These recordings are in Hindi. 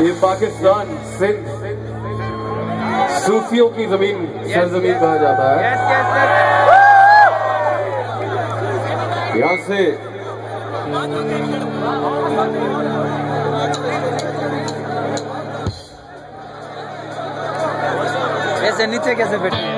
पाकिस्तान सिंध सूफियों की ज़मीन सरजमीन कहा जाता है। यहाँ से ऐसे नीचे कैसे बैठे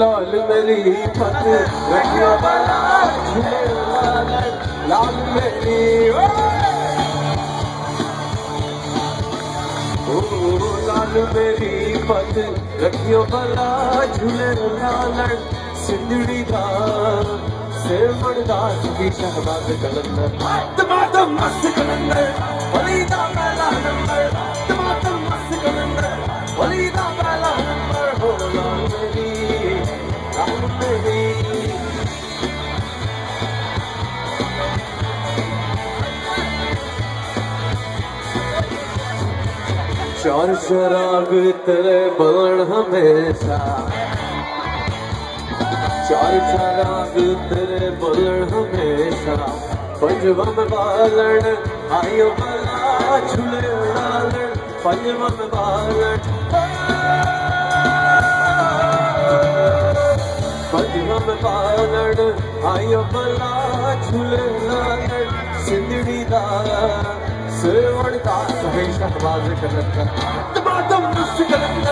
लाल मेरी पत रखियो। बला मेरी पत रखियो भला झूले लाल सिंधड़ी दा सिर मड़दा सुखी शहबाज कलंदर। टमाटम मस्त कलंदर वली दा पहला चार शराब तेरे बन हमेशा। चार शराब तेरे बन हमेशा। पंजवा में बालन, आयो बला झूले उड़ालन पंजवा में बालन। पंजवा बालन, आयो बला झूले उड़ालन सिंधड़ी दा ಸೇವಾಡಿದ ಸಹೇಶ ರಾಜಕಲಕ್ಕ ಮಾತಂ ದುಷ್ಟಕಲಕ್ಕ